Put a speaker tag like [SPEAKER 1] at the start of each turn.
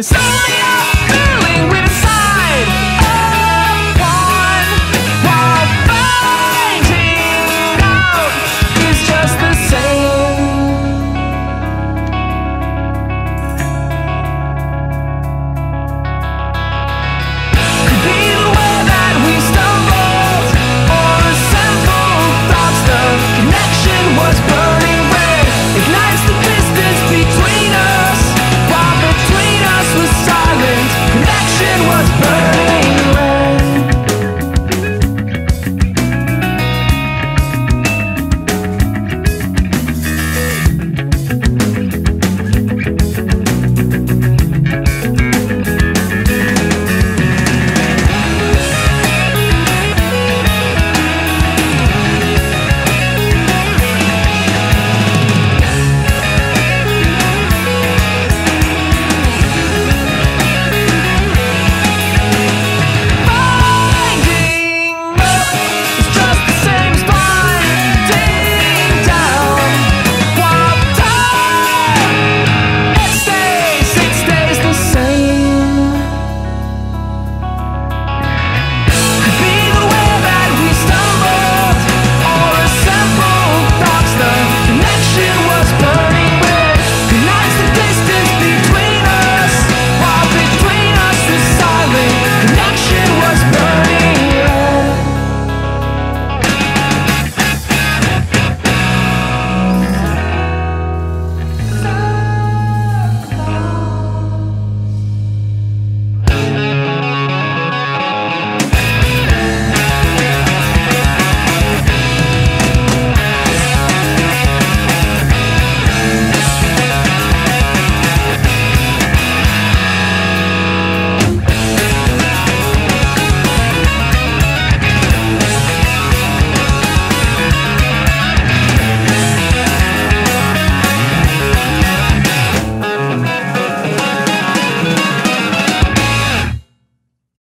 [SPEAKER 1] It's